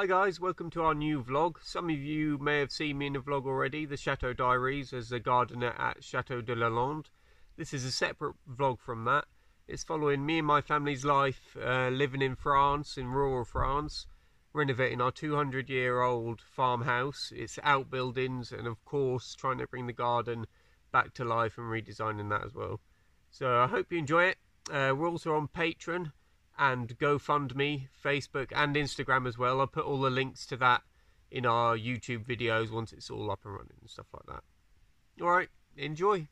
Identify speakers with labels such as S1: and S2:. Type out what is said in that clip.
S1: Hi guys, welcome to our new vlog. Some of you may have seen me in a vlog already, the Chateau Diaries as a gardener at Chateau de Lalande. This is a separate vlog from that. It's following me and my family's life uh, living in France, in rural France, renovating our 200 year old farmhouse, its outbuildings, and of course trying to bring the garden back to life and redesigning that as well. So I hope you enjoy it. Uh, we're also on Patreon and GoFundMe, Facebook, and Instagram as well. I'll put all the links to that in our YouTube videos once it's all up and running and stuff like that. Alright, enjoy.